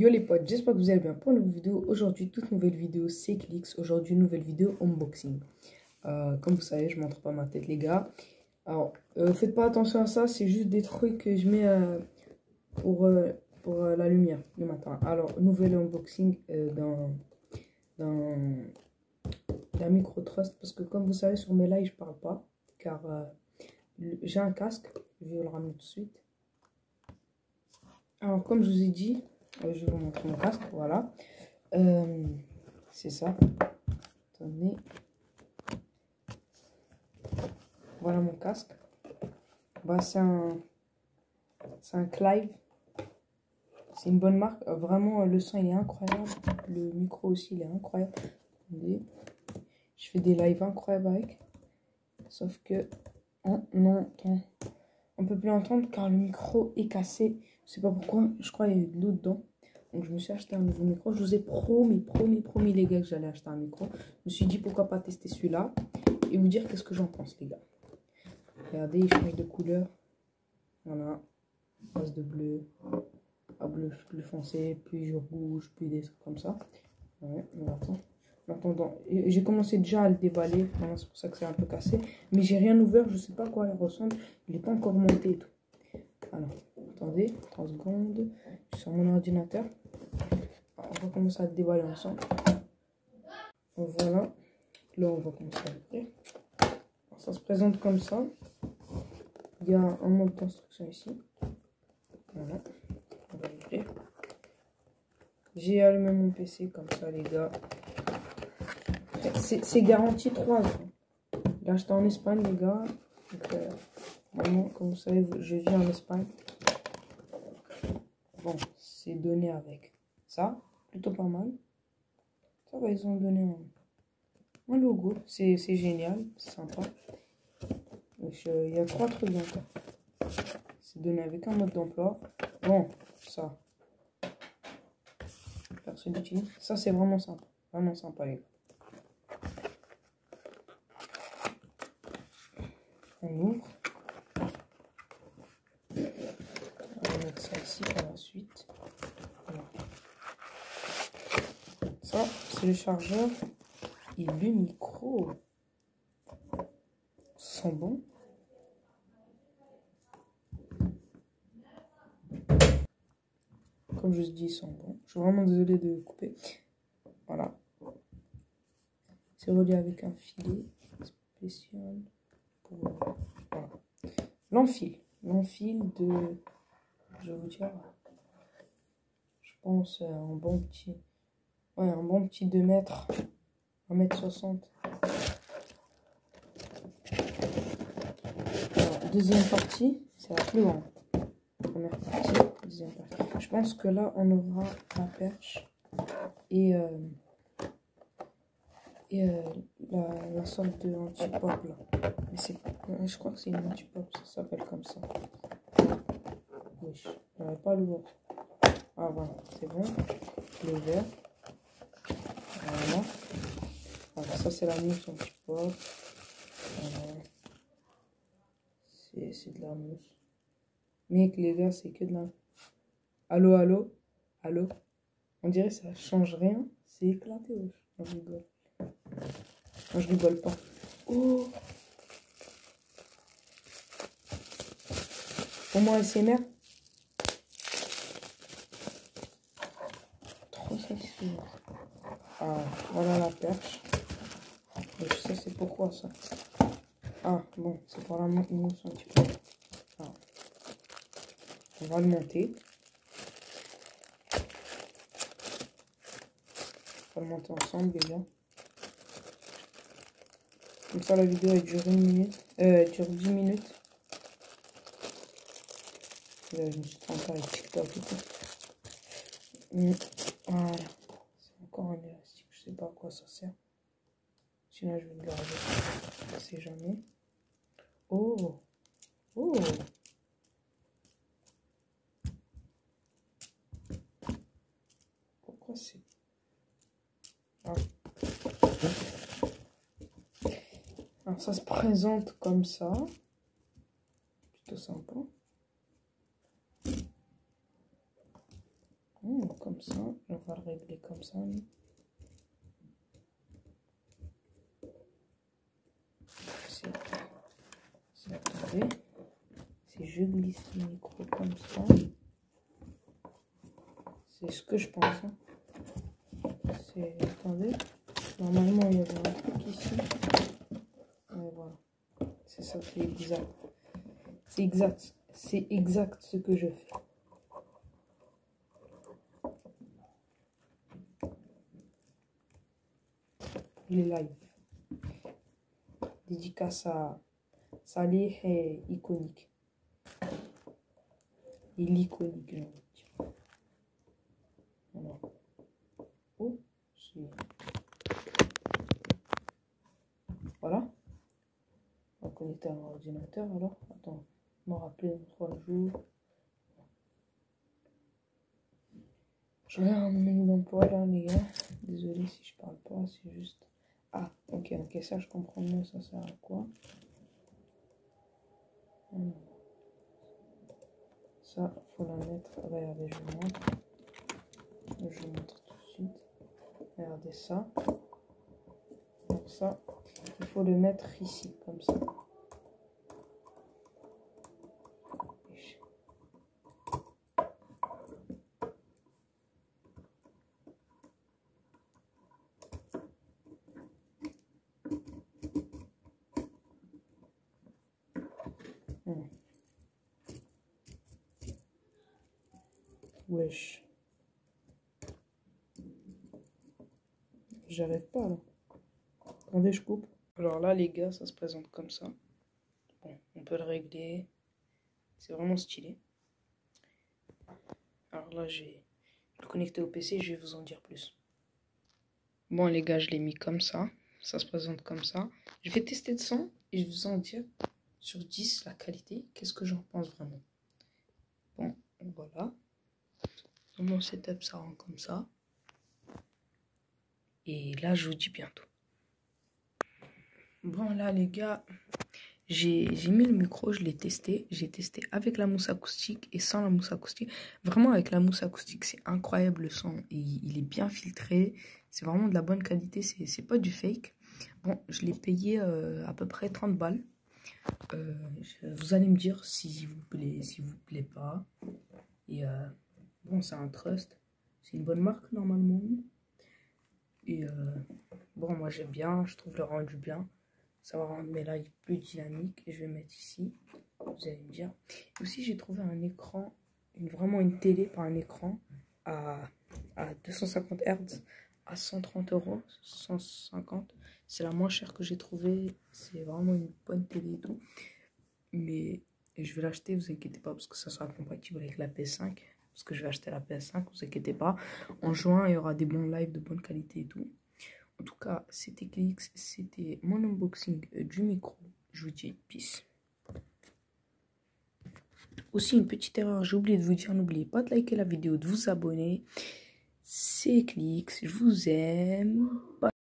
Yo les potes, j'espère que vous allez bien pour une nouvelle vidéo. Aujourd'hui, toute nouvelle vidéo, c'est Clix. Aujourd'hui, nouvelle vidéo unboxing. Euh, comme vous savez, je montre pas ma tête les gars. Alors, euh, faites pas attention à ça, c'est juste des trucs que je mets euh, pour, pour la lumière le matin. Alors, nouvel unboxing d'un micro trust parce que comme vous savez sur mes lives je parle pas car j'ai un casque, je vais le ramener tout de suite. Alors, comme je vous ai dit, je vais vous montrer mon casque, voilà. Euh, c'est ça. Attendez. Voilà mon casque. Bah, c'est un, c'est un Clive. C'est une bonne marque. Euh, vraiment, le son il est incroyable. Le micro aussi, il est incroyable. Je fais des lives incroyables avec. Sauf que on entend. On peut plus entendre car le micro est cassé. Je sais pas pourquoi, je crois qu'il y a eu de l'eau dedans. Donc je me suis acheté un nouveau micro. Je vous ai promis, promis, promis les gars que j'allais acheter un micro. Je me suis dit pourquoi pas tester celui-là et vous dire qu'est-ce que j'en pense les gars. Regardez, il change de couleur. Voilà, passe de bleu à bleu plus foncé, puis je rouge, puis des trucs comme ça. Ouais, on attend. En attendant, j'ai commencé déjà à le déballer, c'est pour ça que c'est un peu cassé. Mais j'ai rien ouvert, je sais pas à quoi il ressemble. Il n'est pas encore monté et tout. Alors, attendez, 30 secondes. Je suis sur mon ordinateur. on va commencer à déballer ensemble. Voilà. Là, on va commencer à ouvrir. ça se présente comme ça. Il y a un mode d'instruction ici. Voilà. On va ouvrir. J'ai allumé mon PC comme ça, les gars. C'est garanti 3 ans. J'ai acheté en Espagne, les gars. Donc, euh, comme vous savez, je vis en Espagne. Bon, c'est donné avec ça. Plutôt pas mal. Ça va, ils ont donné un, logo. C'est génial, sympa. Euh, il y a trois trucs encore. C'est donné avec un mode d'emploi. Bon, ça. Personne n'utilise. Ça, c'est vraiment sympa. Vraiment sympa, les gars. On ouvre. Ça, c'est le chargeur et le micro. Sont bons. Comme je dis, ils sont bons. Je suis vraiment désolé de couper. Voilà. C'est relié avec un filet spécial pour voilà. l'enfil. L'enfil de je vais vous dire, je pense euh, un bon petit, ouais, un bon petit 2 mètres, 1 mètre 60. deuxième partie, c'est la plus grande. Première partie, deuxième partie. Je pense que là, on aura la perche et, euh, et euh, la, sorte de anti-pop je crois que c'est une anti-pop, ça s'appelle comme ça. Je n'arrive pas à l'ouvrir. Ah voilà, c'est bon. L'ai ouvert. Voilà. voilà. ça c'est la mousse un petit peu. Voilà. C'est de la mousse. Mais les gars, c'est que de la... Allô, allô? Allô? On dirait que ça change rien. C'est éclaté, wesh. Non, je rigole. Non, je rigole pas. Oh Au moins, SMR Ah, voilà la perche. je sais c'est pourquoi ça? Ah, bon, c'est pour la mousse un petit peu. Ah. On va le monter. On va le monter ensemble déjà. Comme ça, la vidéo elle dure une minute. Euh, elle dure 10 minutes. Voilà. Encore un élastique. Je sais pas à quoi ça sert. Sinon, je vais le garder. Je sais jamais. Oh Oh Pourquoi c'est... Ah. Alors, ça se présente comme ça. Plutôt sympa. Comme ça. On va le régler comme ça. C'est attendez. Si je glisse le micro comme ça, c'est ce que je pense. Hein. C'est attendez. Normalement il y avait un truc ici. Et voilà. C'est ça, c'est exact. C'est exact. C'est exact ce que je fais. Les lives. Dédicace à Salih est iconique. Il est iconique. Oh, Voilà. On va connecter à un ordinateur alors. Attends, m'en rappeler dans trois jours. Je vais un menu d'emploi là, les gars. Désolé si je parle pas, c'est juste. Ah, ok, ok, ça je comprends mieux, ça sert à quoi. Ça, faut la mettre. Regardez, je vous montre. Je vous montre tout de suite. Regardez ça. Donc ça, il faut le mettre ici, comme ça. Wesh. J'arrive pas là. Attendez, je coupe. Alors là, les gars, ça se présente comme ça. Bon, on peut le régler. C'est vraiment stylé. Alors là, je vais le connecter au PC, je vais vous en dire plus. Bon, les gars, je l'ai mis comme ça. Ça se présente comme ça. Je vais tester le son et je vais vous en dire sur 10 la qualité. Qu'est-ce que j'en pense vraiment? Bon, voilà. Dans mon setup, ça rend comme ça. Et là, je vous dis bientôt. Bon, là, les gars, j'ai mis le micro, je l'ai testé. J'ai testé avec la mousse acoustique et sans la mousse acoustique. Vraiment, avec la mousse acoustique, c'est incroyable le son. Il, il, est bien filtré. C'est vraiment de la bonne qualité. C'est pas du fake. Bon, je l'ai payé euh, à peu près 30 balles. Euh, vous allez me dire si vous plaît, si vous plaît pas. Euh, Bon, c'est un trust. C'est une bonne marque normalement. Et euh, bon, moi j'aime bien. Je trouve le rendu bien. Ça va rendre mes lives plus dynamiques. Je vais mettre ici. Vous allez me dire. Aussi, j'ai trouvé un écran. Vraiment une télé par un écran à, à 250 Hz à 130 euros. 150. C'est la moins chère que j'ai trouvé. C'est vraiment une bonne télé et tout. Mais je vais l'acheter, vous inquiétez pas, parce que ça sera compatible avec la PS5 parce que je vais acheter la PS5, vous inquiétez pas. En juin, il y aura des bons lives de bonne qualité et tout. En tout cas, c'était Clix, c'était mon unboxing du micro. Je vous dis peace. Aussi, une petite erreur, j'ai oublié de vous dire, n'oubliez pas de liker la vidéo, de vous abonner. C'est Clix, je vous aime. Bye.